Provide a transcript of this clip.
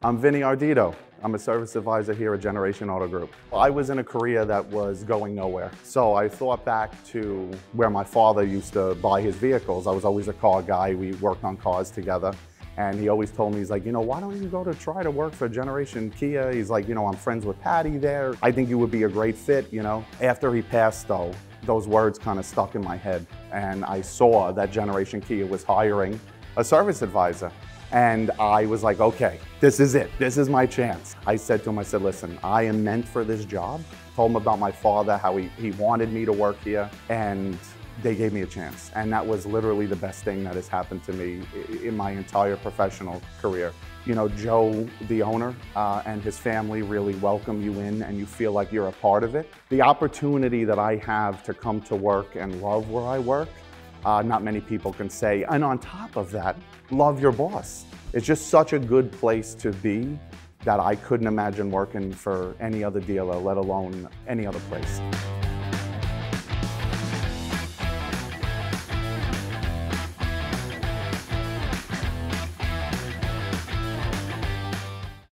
I'm Vinnie Ardito. I'm a service advisor here at Generation Auto Group. I was in a career that was going nowhere. So I thought back to where my father used to buy his vehicles. I was always a car guy. We worked on cars together. And he always told me, he's like, you know, why don't you go to try to work for Generation Kia? He's like, you know, I'm friends with Patty there. I think you would be a great fit, you know. After he passed though, those words kind of stuck in my head. And I saw that Generation Kia was hiring a service advisor. And I was like, okay, this is it. This is my chance. I said to him, I said, listen, I am meant for this job. Told him about my father, how he, he wanted me to work here. And they gave me a chance. And that was literally the best thing that has happened to me in my entire professional career. You know, Joe, the owner, uh, and his family really welcome you in and you feel like you're a part of it. The opportunity that I have to come to work and love where I work uh, not many people can say. And on top of that, love your boss. It's just such a good place to be that I couldn't imagine working for any other dealer, let alone any other place.